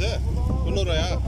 burası. Bunur ya.